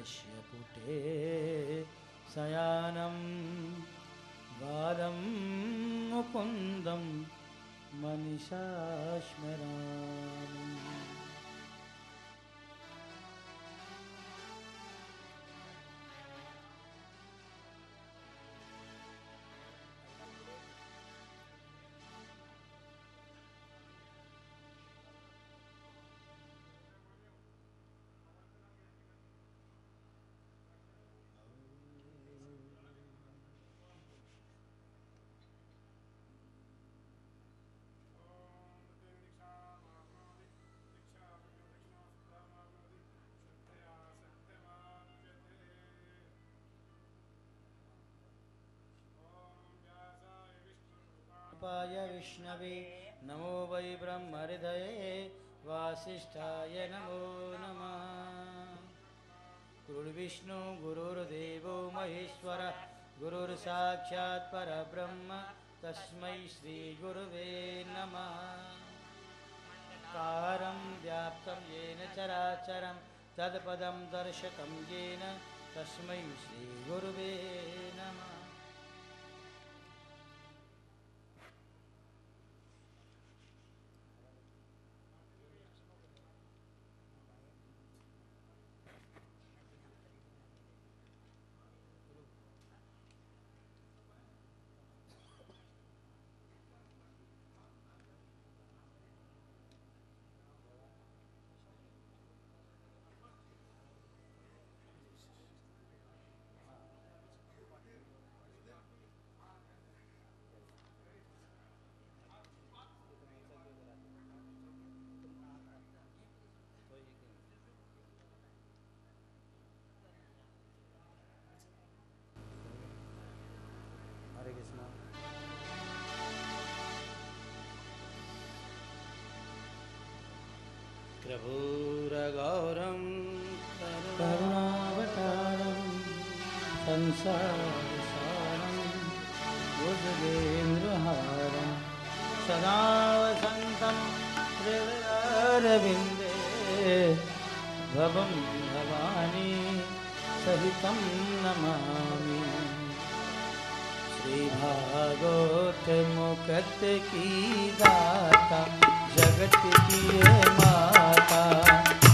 पत्रस्य पुटे। शयानं बालं मुकुन्दं मनिषा स्मरामि पाय विष्णवे, नमो वै ब्रह्महृदये वासिष्ठाय नमो नमः। गुरुर्विष्णु, गुरुर्देवो, महेश्वरः, गुरुर्साक्षात् परब्रह्म, तस्मै श्रीगुरुवे नमः। कारं व्याप्तं येन चराचरं, तत्पदं दर्शकं येन, तस्मै श्रीगुरुवे नमः। प्रभुरगौरं करुणावतारं संसारसारं बुद्धेन्द्रहारं सदा वसन्तं हृदयारविन्दे भवं भवानी सहितं नमामि। श्रीभागवत की दाता जगत की माता।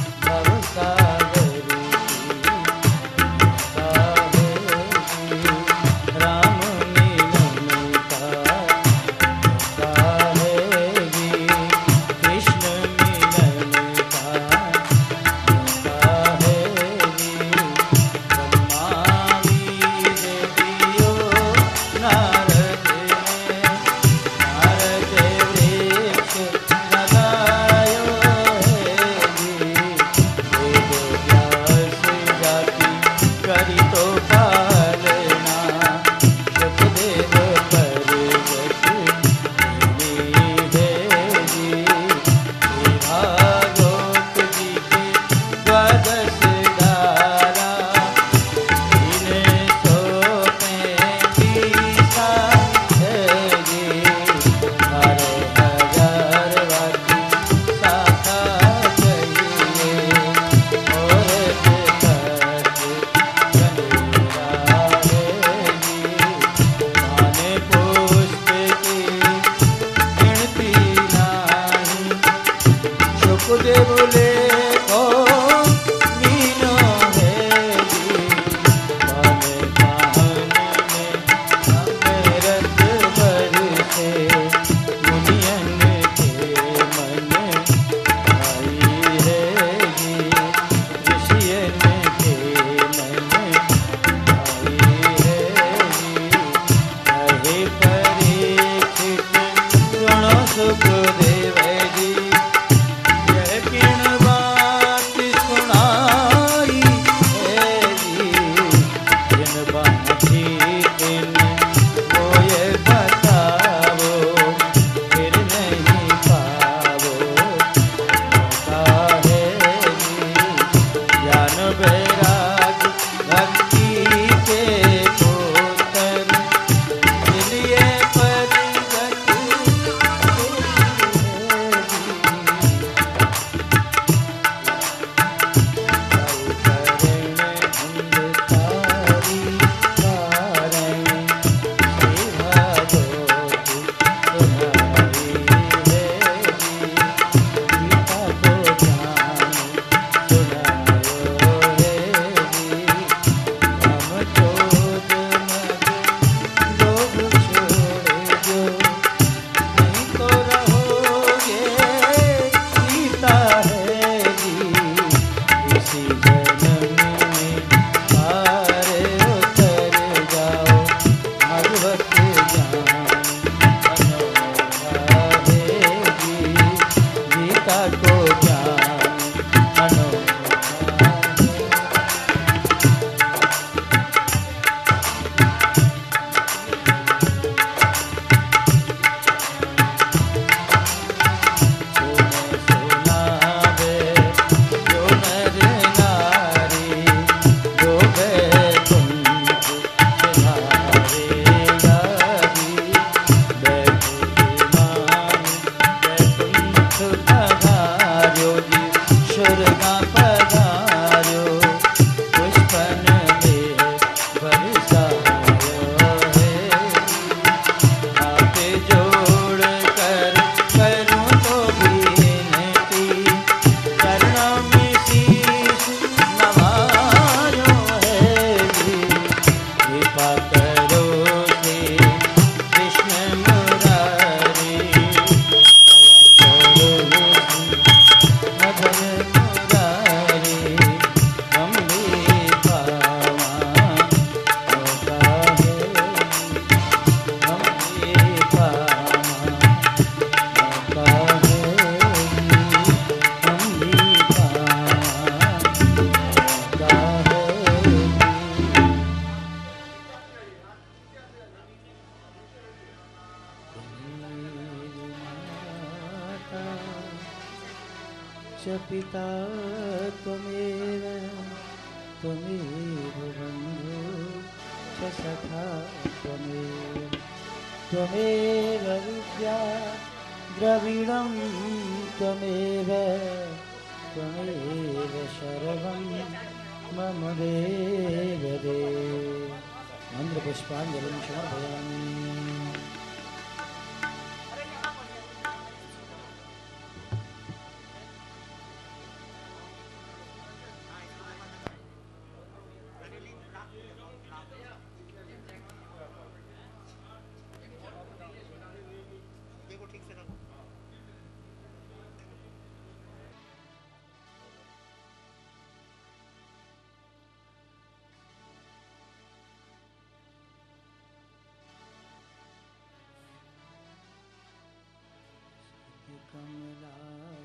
कमलाकुचमङ्गल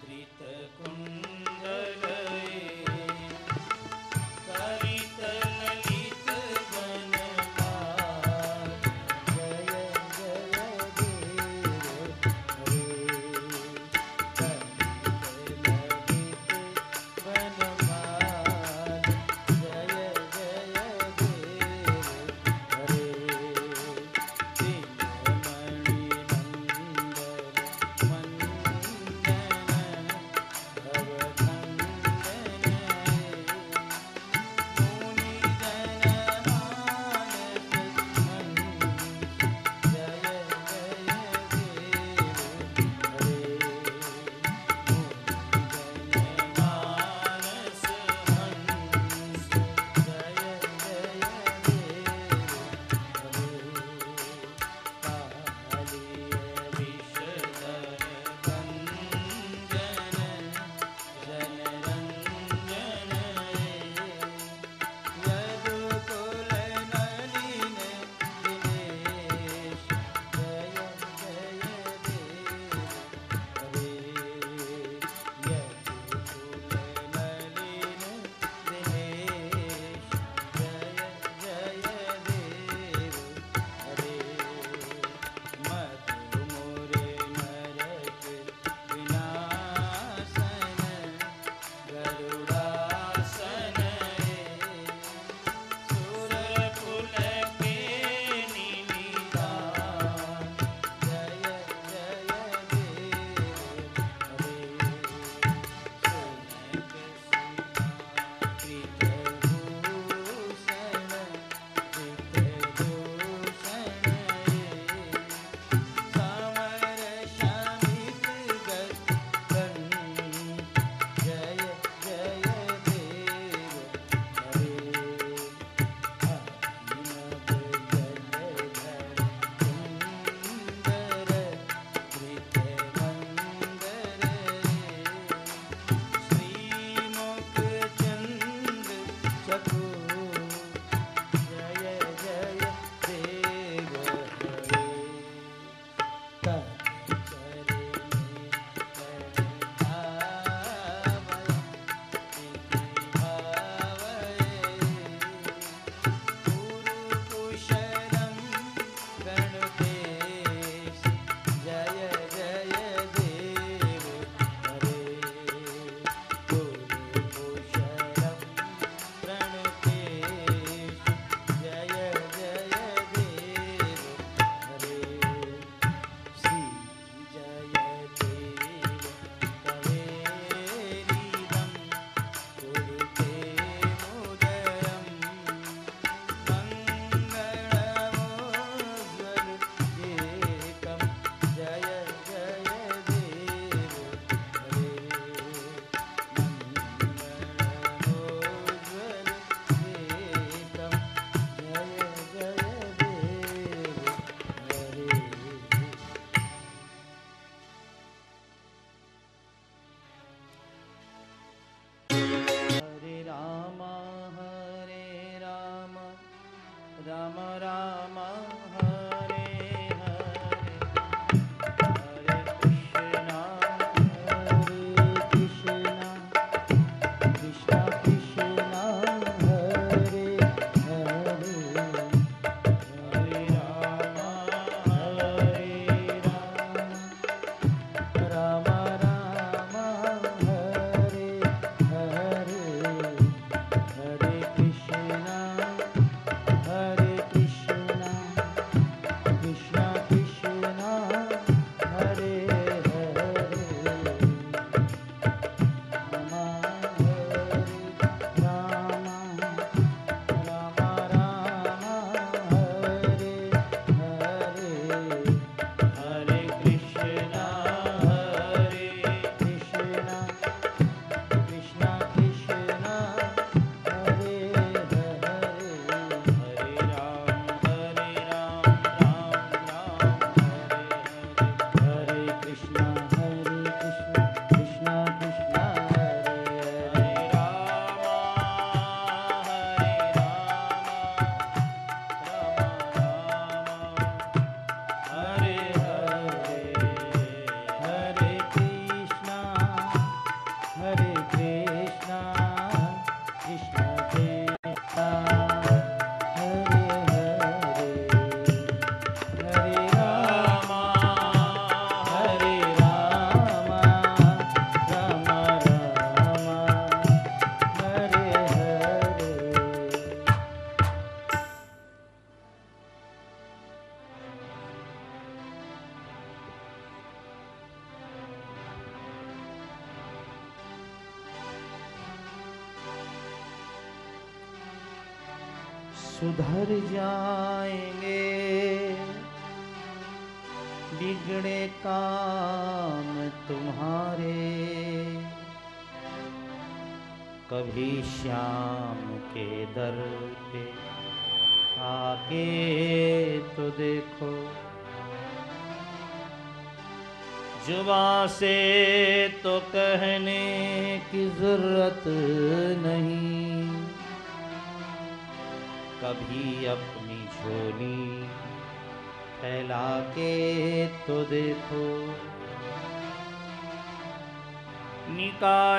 धृतकुण्डल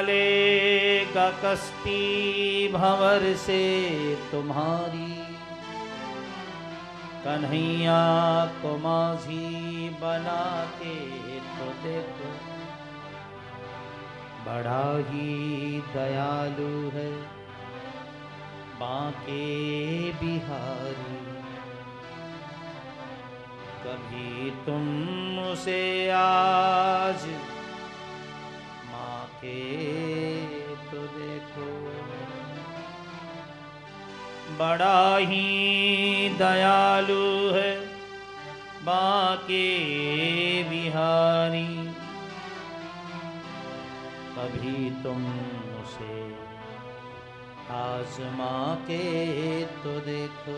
डालेगा कश्ती भंवर से तुम्हारी। कन्हैया को माझी बना के तो देखो। बड़ा ही दयालु है, बाके बिहारी। कभी तुम उसे आज के तो देखो। बड़ा ही दयालु है बाके बिहारी। कभी तुम उसे आजमा के तो देखो।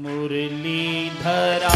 मुरलीधरा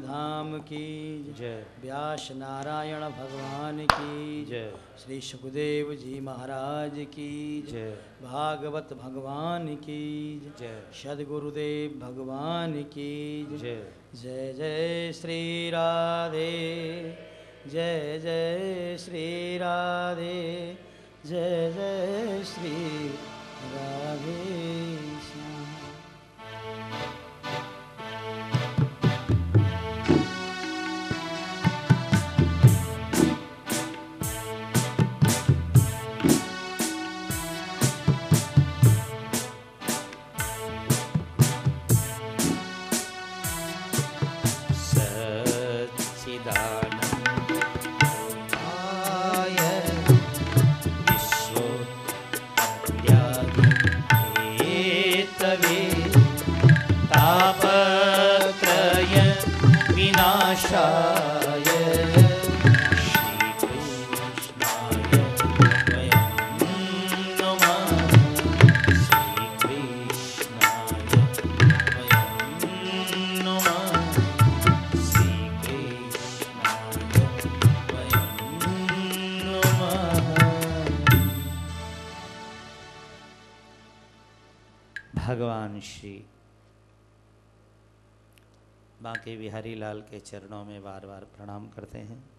धाम की जय। व्यास नारायण भगवान की जय। श्री सुखदेव जी महाराज की जय। भागवत भगवान की जय। सदगुरुदेव भगवान की जय। जय जय श्री राधे। जय जय श्री राधे। जय जय श्री राधे। बाकी बिहारी लाल के चरणों में बार बार प्रणाम करते हैं।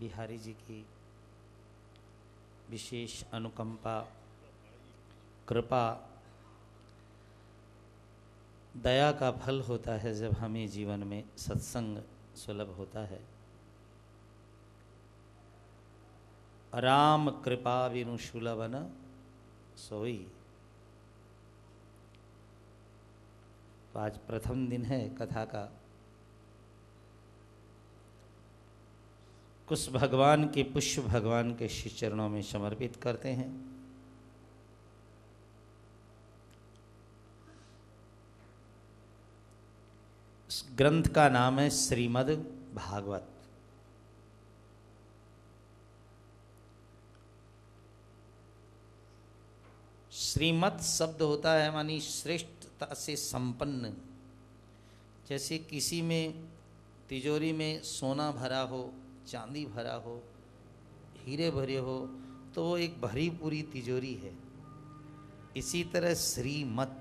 बिहारी जी की विशेष अनुकंपा, कृपा, दया का फल होता है जब हमें जीवन में सत्संग सुलभ होता है। राम कृपा विनुशुलभन सोई। तो आज प्रथम दिन है कथा का। कुछ भगवान के पुष्प भगवान के श्री चरणों में समर्पित करते हैं। इस ग्रंथ का नाम है श्रीमद् भागवत। श्रीमद् शब्द होता है मानी श्रेष्ठ श्रेष्ठता से संपन्न। जैसे किसी में तिजोरी में सोना भरा हो, चांदी भरा हो, हीरे भरे हो तो वो एक भरी पूरी तिजोरी है। इसी तरह श्रीमत,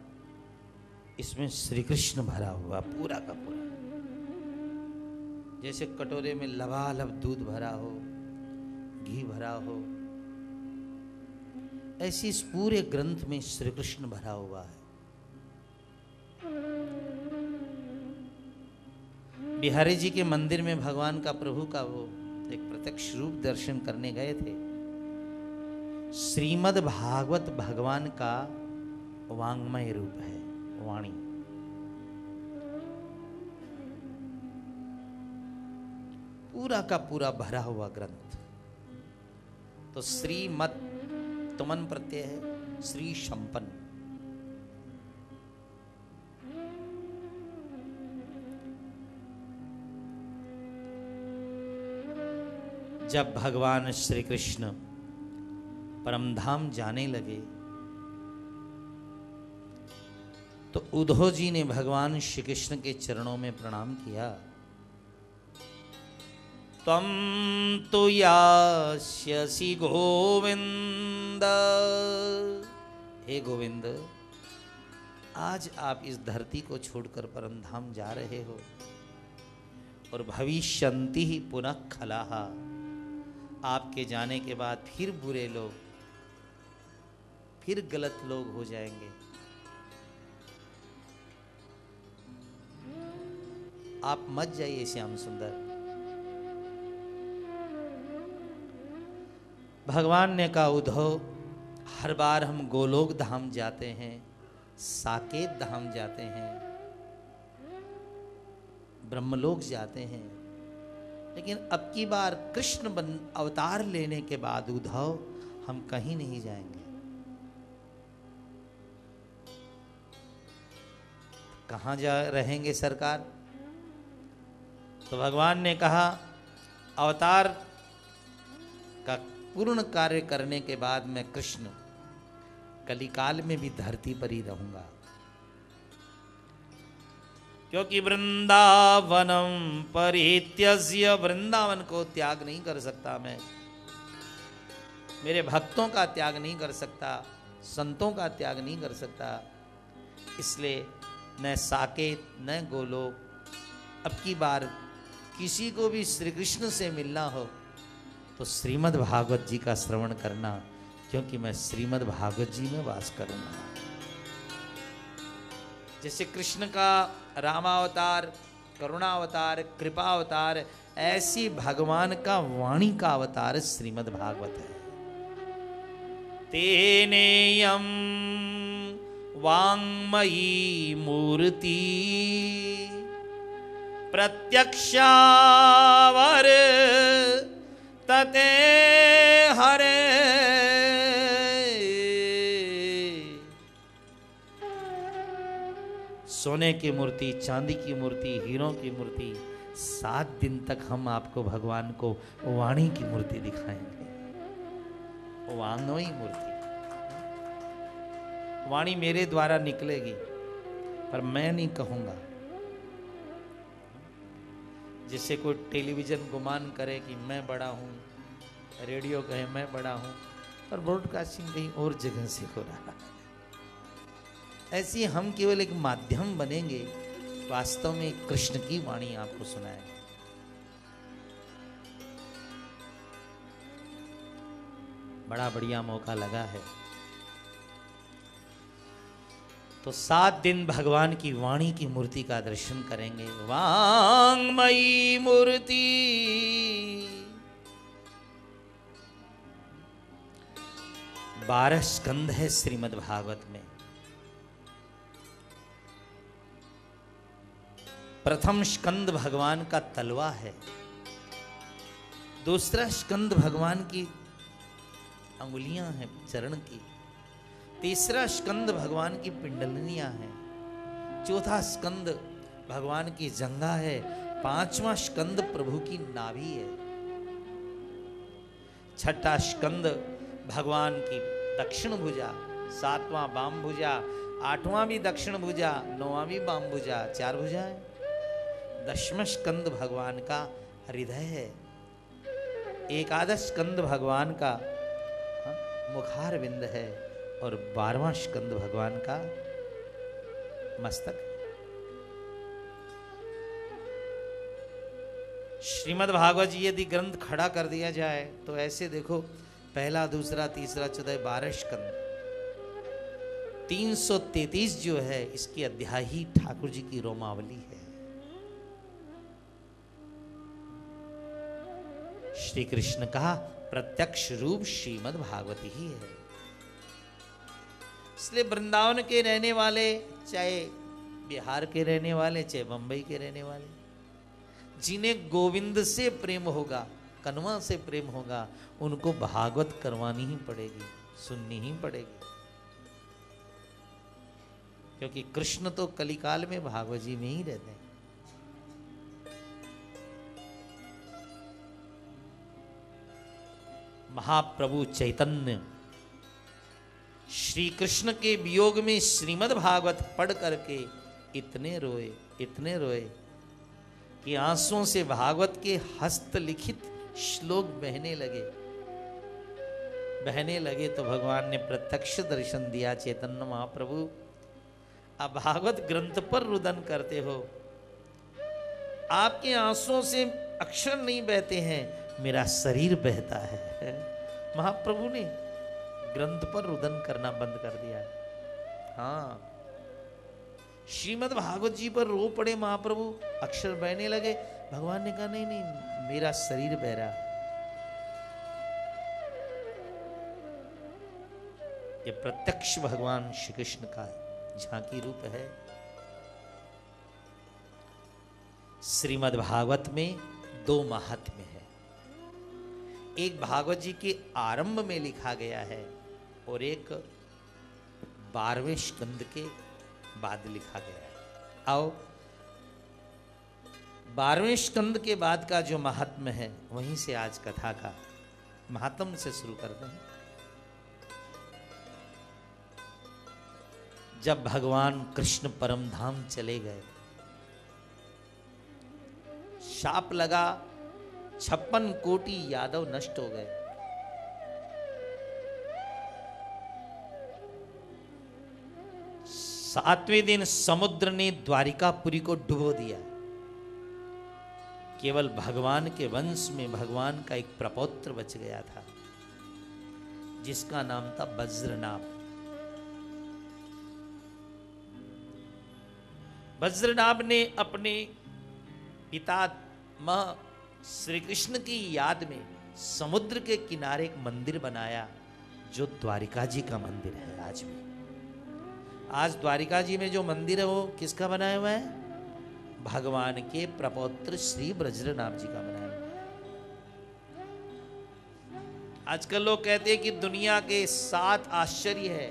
इसमें श्री कृष्ण भरा हुआ, पूरा का पूरा। जैसे कटोरे में लबालब दूध भरा हो, घी भरा हो, ऐसी इस पूरे ग्रंथ में श्री कृष्ण भरा हुआ है। बिहारी जी के मंदिर में भगवान का प्रभु का वो एक प्रत्यक्ष रूप दर्शन करने गए थे। श्रीमद् भागवत भगवान का वांग्मय रूप है, वाणी। पूरा का पूरा भरा हुआ ग्रंथ। तो श्रीमत तुमन प्रत्यय है, श्री संपन्न जब भगवान श्री कृष्ण परमधाम जाने लगे तो उद्धव जी ने भगवान श्री कृष्ण के चरणों में प्रणाम किया। तम तो यास्यसि गोविंद। हे गोविंद, आज आप इस धरती को छोड़कर परमधाम जा रहे हो और भविष्यंति ही पुनः खलाहा। आपके जाने के बाद फिर बुरे लोग, फिर गलत लोग हो जाएँगे। आप मत जाइए श्याम सुंदर। भगवान ने कहा उद्धव हर बार हम गोलोक धाम जाते हैं, साकेत धाम जाते हैं, ब्रह्मलोक जाते हैं लेकिन अब की बार कृष्ण बन अवतार लेने के बाद उद्धव हम कहीं नहीं जाएँगे। कहाँ जा रहेंगे सरकार? तो भगवान ने कहा, अवतार का पूर्ण कार्य करने के बाद मैं कृष्ण, कलिकाल में भी धरती पर ही रहूँगा। क्योंकि वृंदावनम परित्यज्य, वृंदावन को त्याग नहीं कर सकता मैं। मेरे भक्तों का त्याग नहीं कर सकता, संतों का त्याग नहीं कर सकता। इसलिए न साकेत न गोलोक, अब की बार किसी को भी श्री कृष्ण से मिलना हो तो श्रीमद् भागवत जी का श्रवण करना, क्योंकि मैं श्रीमद् भागवत जी में वास करूँगा। जैसे कृष्ण का रामावतार, करुणावतार, कृपावतार, ऐसी भगवान का वाणी का अवतार श्रीमद् भागवत है। तेनेयम वांगमयी मूर्ति प्रत्यक्षावर तते हरे सोने की मूर्ति, चांदी की मूर्ति, हीरों की मूर्ति, सात दिन तक हम आपको भगवान को वाणी की मूर्ति दिखाएँगे। वांगोई मूर्ति। वाणी मेरे द्वारा निकलेगी, पर मैं नहीं कहूँगा। जिससे कोई टेलीविज़न गुमान करे कि मैं बड़ा हूँ, रेडियो कहे मैं बड़ा हूँ, पर ब्रॉडकास्टिंग कहीं और जगह से हो रहा है। ऐसी हम केवल एक माध्यम बनेंगे, वास्तव में कृष्ण की वाणी आपको सुनाए बड़ा बढ़िया मौका लगा है। तो सात दिन भगवान की वाणी की मूर्ति का दर्शन करेंगे। वांगमयी मूर्ति। बारह स्कंद है श्रीमद् भागवत में। प्रथम स्कंद भगवान का तलवा है। दूसरा स्कंद भगवान की अंगुलियाँ हैं चरण की। तीसरा स्कंद भगवान की पिंडलनियाँ हैं। चौथा स्कंद भगवान की जंगा है। पांचवा स्कंद प्रभु की नाभि है। छठा स्कंद भगवान की दक्षिण भुजा, सातवां बाम भुजा, आठवां भी दक्षिण भुजा, नौवां भी बाम भुजा, चार भुजा है। दशम स्कंद भगवान का हृदय है। एकादश स्कंद भगवान का हाँ, मुखार बिंद है और बारवा स्कंद भगवान का मस्तक। श्रीमद् भागवत जी यदि ग्रंथ खड़ा कर दिया जाए तो ऐसे देखो पहला दूसरा तीसरा चौदह बारह स्कंद। 333 जो है इसकी अध्याय ठाकुर जी की रोमावली है। श्री कृष्ण का प्रत्यक्ष रूप श्रीमद भागवती ही है। इसलिए वृंदावन के रहने वाले, चाहे बिहार के रहने वाले, चाहे बंबई के रहने वाले, जिन्हें गोविंद से प्रेम होगा, कनवा से प्रेम होगा, उनको भागवत करवानी ही पड़ेगी, सुननी ही पड़ेगी। क्योंकि कृष्ण तो कलिकाल में भागवत जी में ही रहते हैं। महाप्रभु चैतन्य। श्री कृष्ण के वियोग में श्रीमद् भागवत पढ़ करके इतने रोए इतने रोए कि आंसुओं से भागवत के हस्तलिखित श्लोक बहने लगे। बहने लगे तो भगवान ने प्रत्यक्ष दर्शन दिया, चैतन्य महाप्रभु आप भागवत ग्रंथ पर रुदन करते हो। आपके आंसुओं से अक्षर नहीं बहते हैं मेरा शरीर बहता है महाप्रभु ने ग्रंथ पर रुदन करना बंद कर दिया। है। हाँ श्रीमद भागवत जी पर रो पड़े महाप्रभु, अक्षर बहने लगे। भगवान ने कहा, नहीं नहीं, मेरा शरीर बह रहा ये प्रत्यक्ष भगवान श्री कृष्ण का झांकी रूप है। श्रीमद् भागवत में दो महात्म्य है। एक भागवत जी के आरंभ में लिखा गया है और एक बारहवें स्कंद के बाद लिखा गया है। आओ, बारहवें स्कंद के बाद का जो महात्म है, वहीं से आज कथा का महात्म से शुरू करते हैं। जब भगवान कृष्ण परम धाम चले गए, शाप लगा छप्पन कोटि यादव नष्ट हो गए। सातवें दिन समुद्र ने द्वारिकापुरी को डुबो दिया। केवल भगवान के वंश में भगवान का एक प्रपौत्र बच गया था, जिसका नाम था वज्रनाभ वज्रनाभ ने अपने पिता माँ श्री कृष्ण की याद में समुद्र के किनारे एक मंदिर बनाया, जो द्वारिका जी का मंदिर है आज भी। आज द्वारिका जी में जो मंदिर है वो किसका बनाया हुआ है? भगवान के प्रपौत्र श्री ब्रजनाभ जी का बनाया हुआ है। आजकल लोग कहते हैं कि दुनिया के सात आश्चर्य है,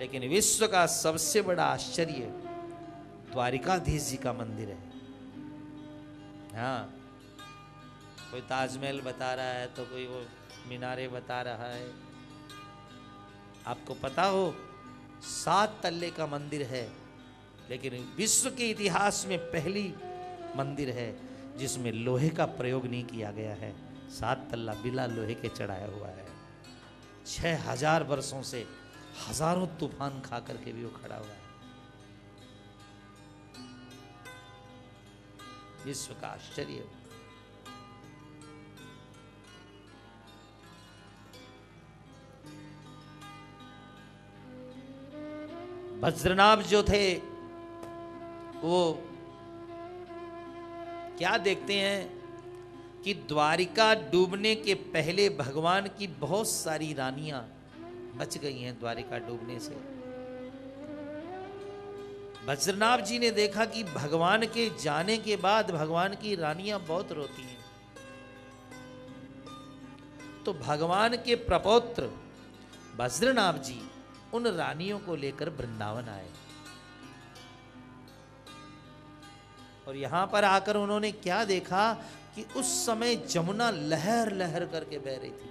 लेकिन विश्व का सबसे बड़ा आश्चर्य द्वारिकाधीश जी का मंदिर है। हाँ कोई ताजमहल बता रहा है तो कोई वो मीनारे बता रहा है। आपको पता हो, सात तल्ले का मंदिर है, लेकिन विश्व के इतिहास में पहली मंदिर है, जिसमें लोहे का प्रयोग नहीं किया गया है। सात तल्ला बिला लोहे के चढ़ाया हुआ है। छह हज़ार वर्षों से हज़ारों तूफ़ान खा करके भी वो खड़ा हुआ है। विश्व का आश्चर्य। वज्रनाभ जो थे, वो क्या देखते हैं कि द्वारिका डूबने के पहले भगवान की बहुत सारी रानियाँ बच गई हैं द्वारिका डूबने से। वज्रनाभ जी ने देखा कि भगवान के जाने के बाद भगवान की रानियाँ बहुत रोती हैं। तो भगवान के प्रपौत्र वज्रनाभ जी उन रानियों को लेकर वृंदावन आए। और यहाँ पर आकर उन्होंने क्या देखा कि उस समय जमुना लहर लहर करके बह रही थी।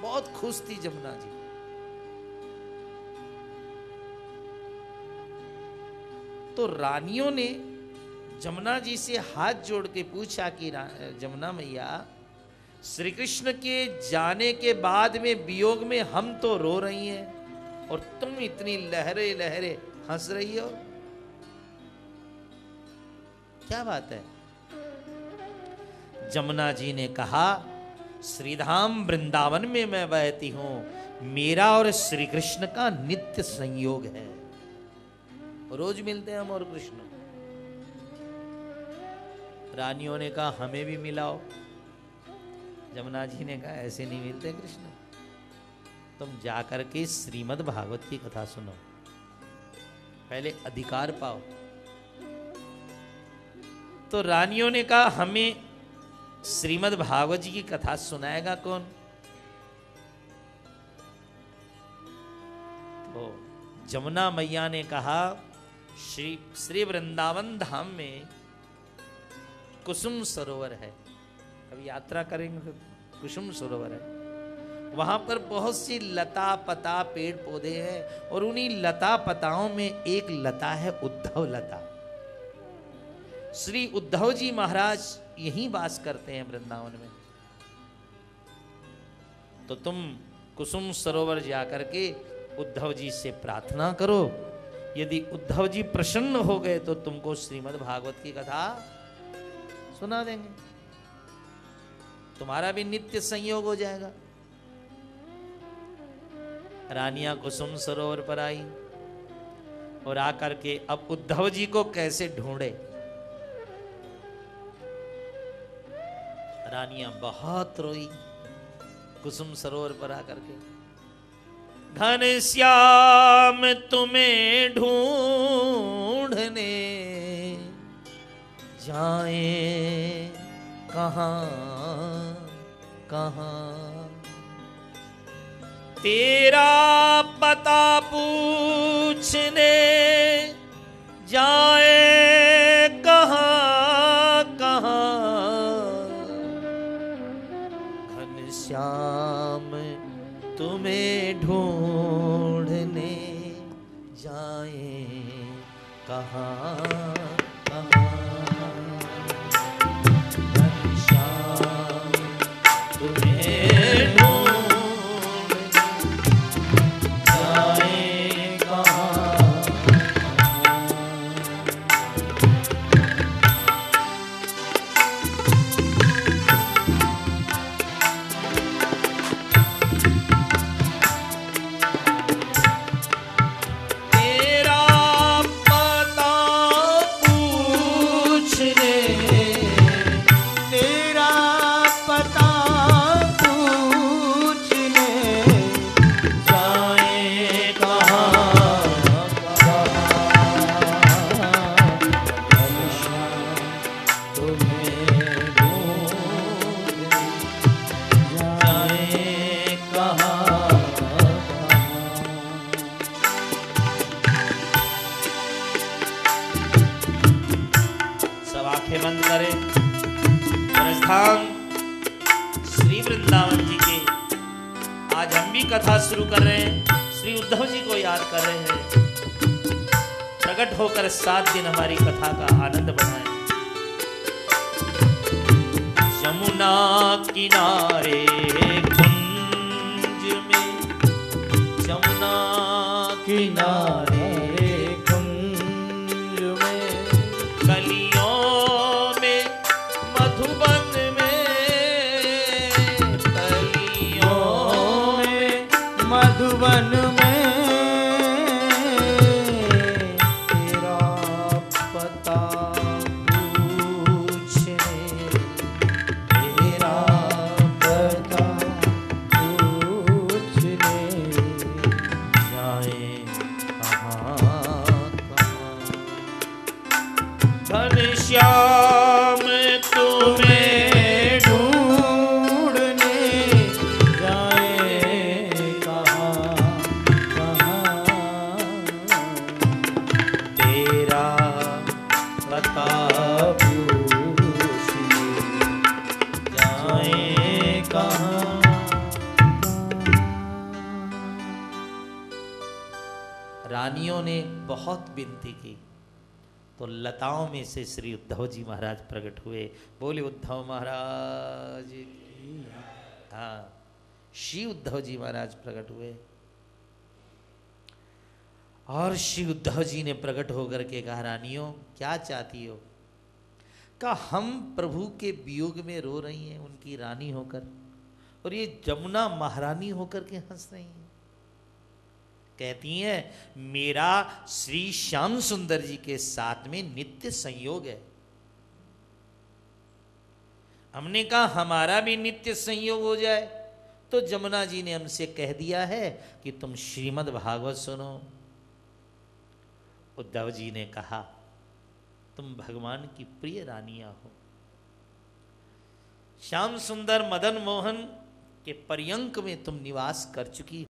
बहुत खुश थी जमुना जी। तो रानियों ने जमुना जी से हाथ जोड़ के पूछा कि जमुना मैया श्री कृष्ण के जाने के बाद में, वियोग में हम तो रो रही हैं और तुम इतनी लहरे लहरे हंस रही हो। क्या बात है? जमुना जी ने कहा, श्रीधाम वृंदावन में मैं बहती हूँ। मेरा और श्री कृष्ण का नित्य संयोग है। रोज मिलते हैं हम और कृष्ण। रानियों ने कहा, हमें भी मिलाओ। जमुना जी ने कहा, ऐसे नहीं मिलते कृष्ण। तुम जाकर के श्रीमद् भागवत की कथा सुनो। पहले अधिकार पाओ। तो रानियों ने कहा, हमें श्रीमद् भागवत जी की कथा सुनाएगा कौन? तो जमुना मैया ने कहा, श्री श्री वृंदावन धाम में कुसुम सरोवर है। यात्रा करेंगे तो कुसुम सरोवर है। वहाँ पर बहुत सी लता पता पेड़ पौधे हैं और उन्हीं लता पताओं में एक लता है उद्धव लता। श्री उद्धव जी महाराज यहीं वास करते हैं वृंदावन में। तो तुम कुसुम सरोवर जाकर के उद्धव जी से प्रार्थना करो। यदि उद्धव जी प्रसन्न हो गए तो तुमको श्रीमद् भागवत की कथा सुना देंगे। तुम्हारा भी नित्य संयोग हो जाएगा। रानिया कुसुम सरोवर पर आई और आकर के अब उद्धव जी को कैसे ढूंढे। रानिया बहुत रोई कुसुम सरोवर पर आकर के। घन श्याम तुम्हें ढूँढने जाए कहाँ? कहाँ? तेरा पता पूछने जाए कहाँ कहाँ? घनश्याम तुम्हें ढूँढने जाए कहाँ? तो लताओं में से श्री उद्धव जी महाराज प्रकट हुए। बोले, उद्धव महाराज हाँ श्री उद्धव जी महाराज प्रकट हुए। और श्री उद्धव जी ने प्रकट होकर के कहा, रानियों, क्या चाहती हो? कहा, हम प्रभु के वियोग में रो रही हैं, उनकी रानी होकर। और ये जमुना महारानी होकर के हंस रही हैं। कहती हैं, मेरा श्री श्याम सुंदर जी के साथ में नित्य संयोग है। हमने कहा, हमारा भी नित्य संयोग हो जाए। तो जमुना जी ने हमसे कह दिया है कि, तुम श्रीमद् भागवत सुनो। उद्धव जी ने कहा, तुम भगवान की प्रिय रानियाँ हो। श्याम सुंदर मदन मोहन के पर्यंक में तुम निवास कर चुकी